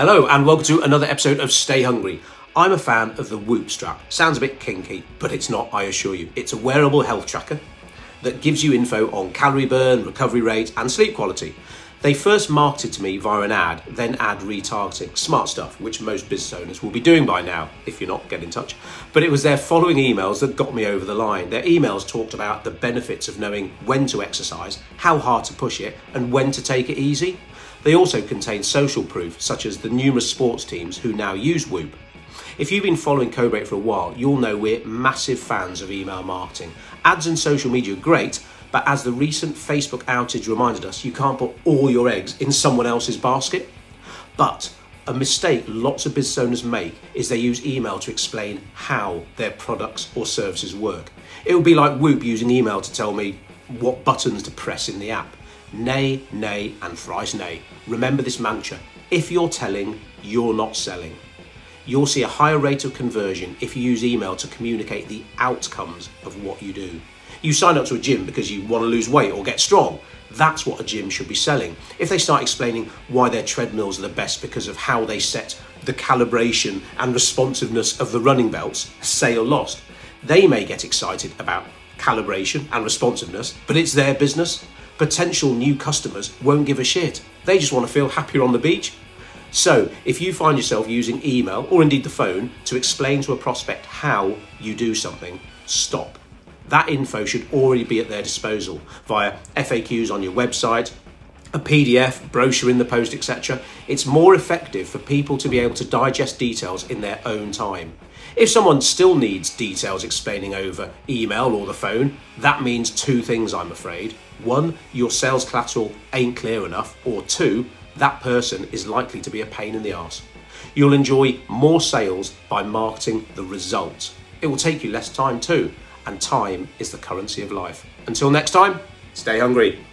Hello, and welcome to another episode of Stay Hungry. I'm a fan of the Whoop strap. Sounds a bit kinky, but it's not, I assure you. It's a wearable health tracker that gives you info on calorie burn, recovery rate, and sleep quality. They first marketed to me via an ad, then ad retargeting. Smart stuff, which most business owners will be doing by now, if you're not, get in touch. But it was their following emails that got me over the line. Their emails talked about the benefits of knowing when to exercise, how hard to push it, and when to take it easy. They also contain social proof, such as the numerous sports teams who now use Whoop. If you've been following Codebreak for a while, you'll know we're massive fans of email marketing. Ads and social media are great, but as the recent Facebook outage reminded us, you can't put all your eggs in someone else's basket. But a mistake lots of business owners make is they use email to explain how their products or services work. It would be like Whoop using email to tell me what buttons to press in the app. Nay, nay, and thrice nay. Remember this mantra if you're telling, you're not selling. You'll see a higher rate of conversion if you use email to communicate the outcomes of what you do. You sign up to a gym because you want to lose weight or get strong. That's what a gym should be selling. If they start explaining why their treadmills are the best because of how they set the calibration and responsiveness of the running belts, sale lost. They may get excited about calibration and responsiveness, but it's their business potential new customers won't give a shit. They just want to feel happier on the beach. So, if you find yourself using email or indeed the phone to explain to a prospect how you do something, stop. That info should already be at their disposal via FAQs on your website, a PDF, brochure in the post, etc. It's more effective for people to be able to digest details in their own time. If someone still needs details explaining over email or the phone, that means two things, I'm afraid. One, your sales collateral ain't clear enough, or two, that person is likely to be a pain in the ass. You'll enjoy more sales by marketing the results. It will take you less time too, and time is the currency of life. Until next time, stay hungry.